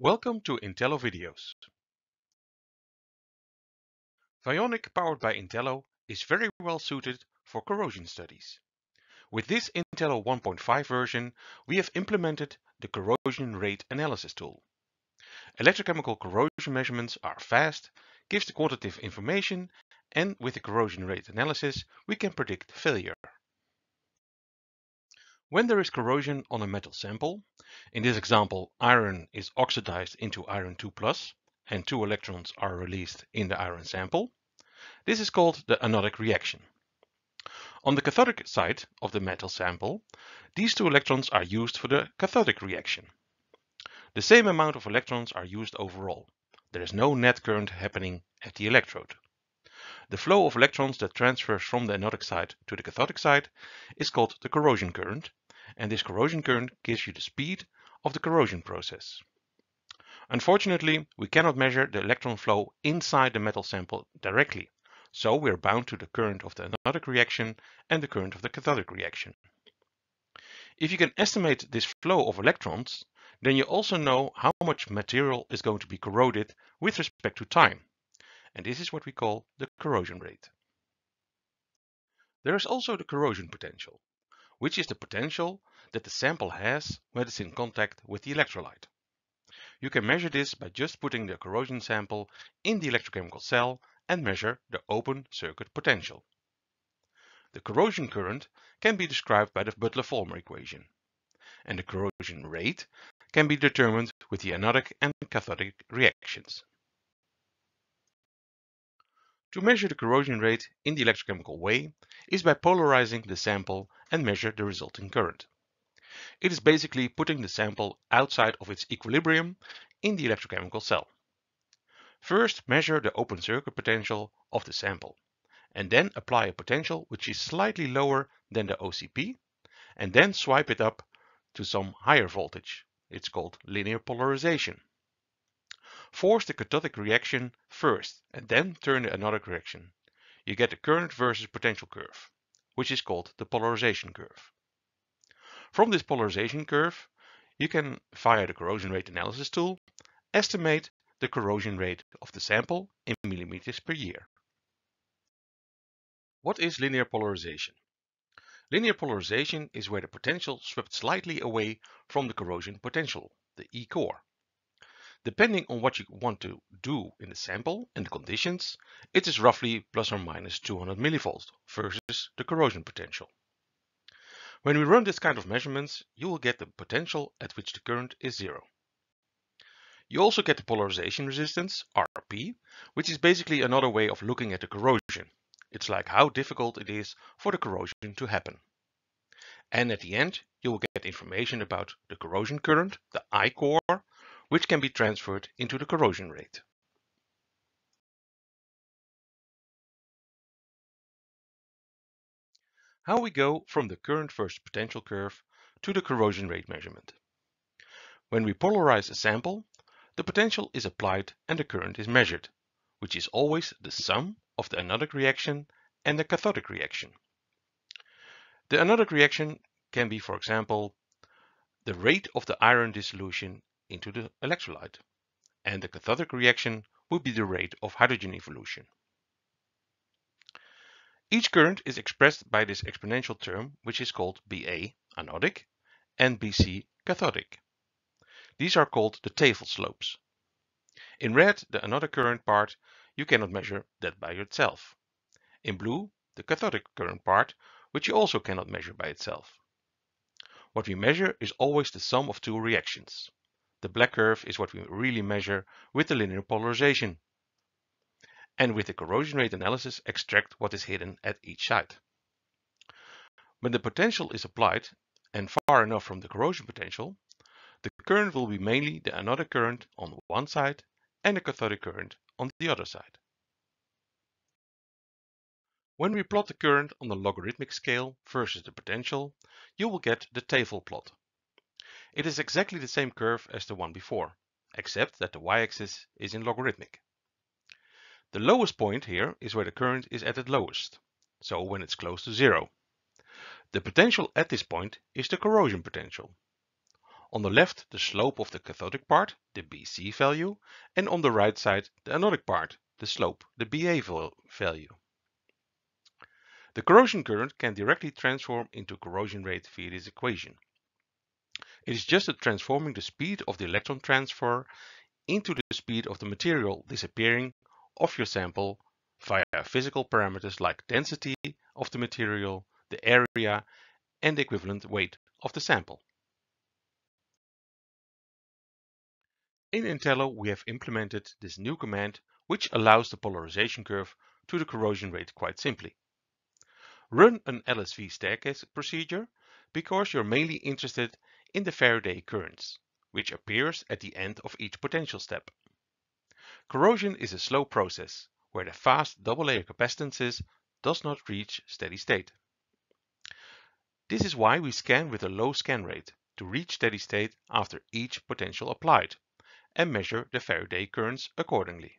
Welcome to Intello videos. Vionic powered by Intello is very well suited for corrosion studies. With this Intello 1.5 version, we have implemented the corrosion rate analysis tool. Electrochemical corrosion measurements are fast, gives the quantitative information, and with the corrosion rate analysis, we can predict failure. When there is corrosion on a metal sample, in this example iron is oxidized into iron 2 plus and two electrons are released in the iron sample, this is called the anodic reaction. On the cathodic side of the metal sample, these two electrons are used for the cathodic reaction. The same amount of electrons are used overall. There is no net current happening at the electrode. The flow of electrons that transfers from the anodic side to the cathodic side is called the corrosion current and this corrosion current gives you the speed of the corrosion process. Unfortunately, we cannot measure the electron flow inside the metal sample directly, so we are bound to the current of the anodic reaction and the current of the cathodic reaction. If you can estimate this flow of electrons, then you also know how much material is going to be corroded with respect to time. And this is what we call the corrosion rate. There is also the corrosion potential which is the potential that the sample has when it's in contact with the electrolyte. You can measure this by just putting the corrosion sample in the electrochemical cell and measure the open circuit potential. The corrosion current can be described by the Butler-Volmer equation, and the corrosion rate can be determined with the anodic and cathodic reactions. To measure the corrosion rate in the electrochemical way is by polarizing the sample and measure the resulting current. It is basically putting the sample outside of its equilibrium in the electrochemical cell. First measure the open circuit potential of the sample and then apply a potential which is slightly lower than the OCP and then swipe it up to some higher voltage. It's called linear polarization. Force the cathodic reaction first and then turn the anodic reaction. You get the current versus potential curve, which is called the polarization curve. From this polarization curve, you can, via the corrosion rate analysis tool, estimate the corrosion rate of the sample in millimeters per year. What is linear polarization? Linear polarization is where the potential swept slightly away from the corrosion potential, the E corr. Depending on what you want to do in the sample and the conditions, it is roughly plus or minus 200 millivolts versus the corrosion potential. When we run this kind of measurements, you will get the potential at which the current is zero. You also get the polarization resistance, RP, which is basically another way of looking at the corrosion. It's like how difficult it is for the corrosion to happen. And at the end, you will get information about the corrosion current, the I corr, which can be transferred into the corrosion rate. How we go from the current versus potential curve to the corrosion rate measurement. When we polarize a sample, the potential is applied and the current is measured, which is always the sum of the anodic reaction and the cathodic reaction. The anodic reaction can be, for example, the rate of the iron dissolution into the electrolyte. And the cathodic reaction would be the rate of hydrogen evolution. Each current is expressed by this exponential term, which is called BA, anodic, and BC, cathodic. These are called the Tafel slopes. In red, the anodic current part, you cannot measure that by itself. In blue, the cathodic current part, which you also cannot measure by itself. What we measure is always the sum of two reactions. The black curve is what we really measure with the linear polarization. And with the corrosion rate analysis extract what is hidden at each side. When the potential is applied and far enough from the corrosion potential, the current will be mainly the anodic current on one side and the cathodic current on the other side. When we plot the current on the logarithmic scale versus the potential, you will get the Tafel plot. It is exactly the same curve as the one before, except that the y-axis is in logarithmic. The lowest point here is where the current is at its lowest, so when it's close to zero. The potential at this point is the corrosion potential. On the left, the slope of the cathodic part, the BC value, and on the right side, the anodic part, the slope, the BA value. The corrosion current can directly transform into corrosion rate via this equation. It is just transforming the speed of the electron transfer into the speed of the material disappearing of your sample via physical parameters like density of the material, the area, and the equivalent weight of the sample. In Intello, we have implemented this new command which allows the polarization curve to the corrosion rate quite simply. Run an LSV staircase procedure because you're mainly interested in the Faraday currents, which appears at the end of each potential step. Corrosion is a slow process where the fast double layer capacitances does not reach steady state. This is why we scan with a low scan rate to reach steady state after each potential applied and measure the Faraday currents accordingly.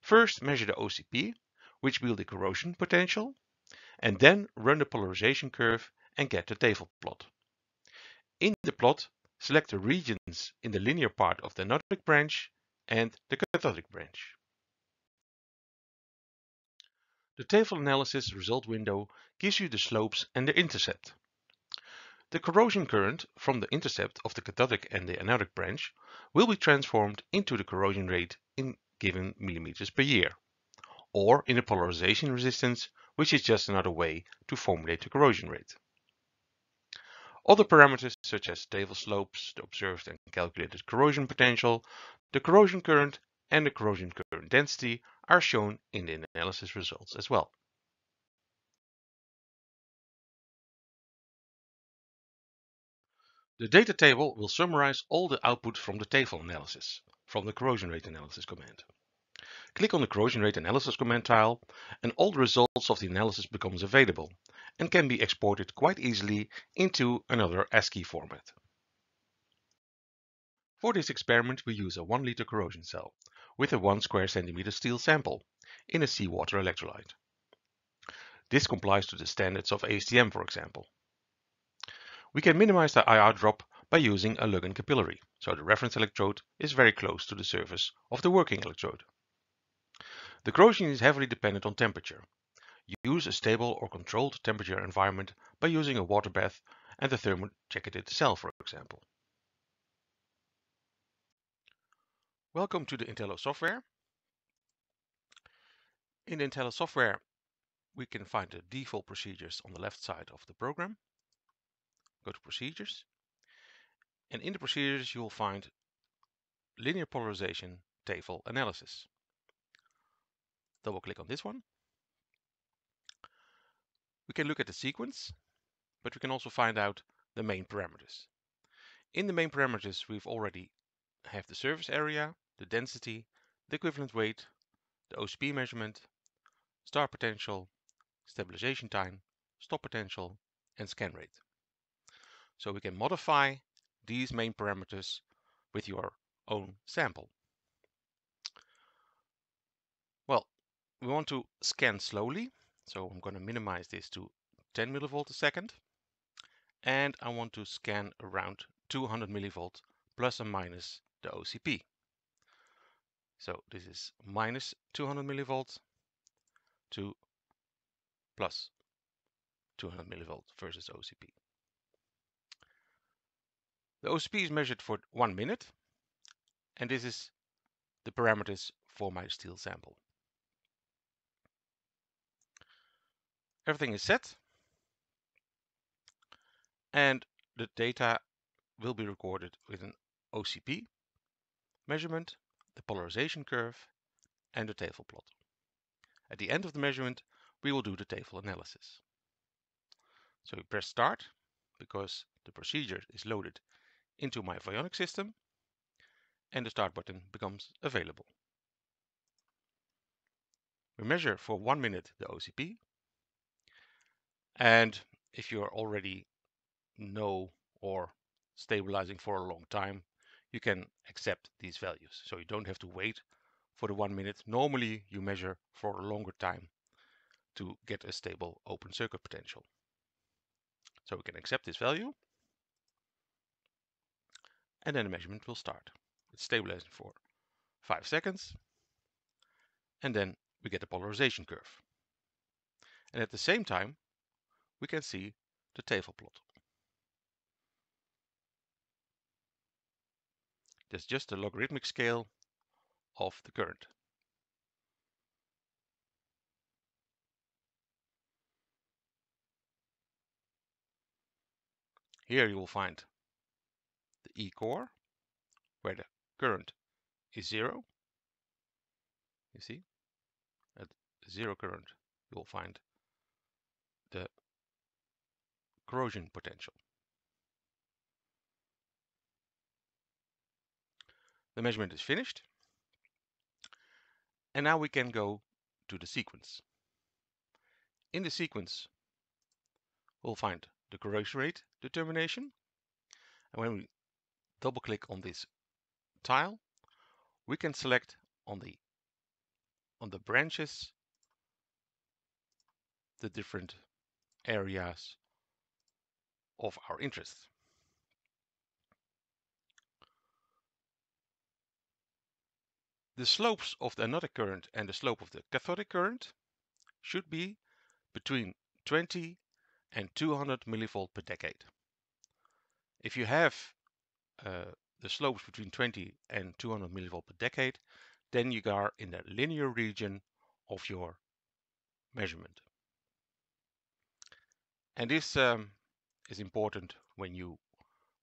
First measure the OCP, which will the corrosion potential, and then run the polarization curve and get the tafel plot. In the plot, select the regions in the linear part of the anodic branch and the cathodic branch. The Tafel analysis result window gives you the slopes and the intercept. The corrosion current from the intercept of the cathodic and the anodic branch will be transformed into the corrosion rate in given millimeters per year, or in a polarization resistance, which is just another way to formulate the corrosion rate. Other parameters such as tafel slopes, the observed and calculated corrosion potential, the corrosion current and the corrosion current density are shown in the analysis results as well. The data table will summarize all the output from the tafel analysis from the corrosion rate analysis command. Click on the corrosion rate analysis command tile and all the results of the analysis becomes available and can be exported quite easily into another ASCII format. For this experiment we use a 1 liter corrosion cell with a 1 square centimeter steel sample in a seawater electrolyte. This complies to the standards of ASTM for example. We can minimize the IR drop by using a Luggin capillary, so the reference electrode is very close to the surface of the working electrode. The corrosion is heavily dependent on temperature. Use a stable or controlled temperature environment by using a water bath and a thermojacketed cell for example. Welcome to the Intello software. In the Intello software, we can find the default procedures on the left side of the program. Go to procedures. And in the procedures, you will find linear polarization tafel analysis. Double click on this one. We can look at the sequence, but we can also find out the main parameters. In the main parameters, we've already have the surface area, the density, the equivalent weight, the OCP measurement, start potential, stabilization time, stop potential, and scan rate. So we can modify these main parameters with your own sample. Well, we want to scan slowly, so I'm going to minimize this to 10 millivolt a second. And I want to scan around 200 millivolt plus or minus the OCP. So this is minus 200 millivolts to plus 200 millivolt versus OCP. The OCP is measured for one minute, and this is the parameters for my steel sample. Everything is set, and the data will be recorded with an OCP measurement the polarization curve, and the tafel plot. At the end of the measurement, we will do the tafel analysis. So we press start because the procedure is loaded into my Vionic system and the start button becomes available. We measure for one minute the OCP and if you are already know or stabilizing for a long time, you can accept these values. So you don't have to wait for the one minute. Normally you measure for a longer time to get a stable open circuit potential. So we can accept this value. and then the measurement will start. It's stabilizing for 5 seconds and then we get the polarization curve. And at the same time we can see the tafel plot. That's just the logarithmic scale of the current. Here you will find the E corr, where the current is zero. You see, at zero current, you will find the corrosion potential. The measurement is finished. And now we can go to the sequence. In the sequence, we'll find the corrosion rate determination. And when we double click on this tile, we can select on the on the branches the different areas of our interest. The slopes of the anodic current and the slope of the cathodic current should be between 20 and 200 millivolt per decade. If you have uh, the slopes between 20 and 200 millivolt per decade, then you are in the linear region of your measurement. And this um, is important when you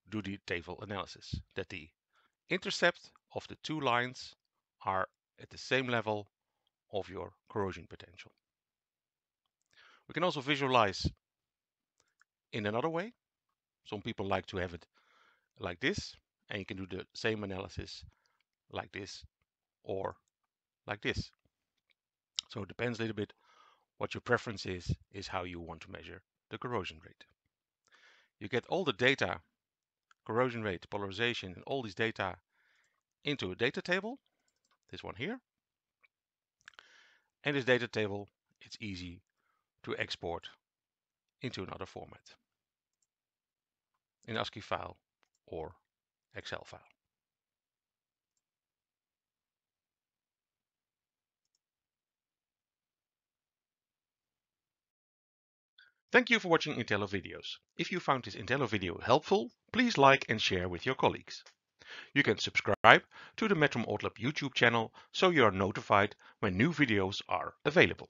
do the Tafel analysis, that the intercept of the two lines are at the same level of your corrosion potential. We can also visualize in another way. Some people like to have it like this, and you can do the same analysis like this or like this. So it depends a little bit what your preference is, is how you want to measure the corrosion rate. You get all the data, corrosion rate, polarization, and all these data into a data table, this one here. And this data table, it's easy to export into another format, an ASCII file or Excel file. Thank you for watching Intello videos. If you found this Intello video helpful, please like and share with your colleagues. You can subscribe to the Metrohm Autolab YouTube channel so you are notified when new videos are available.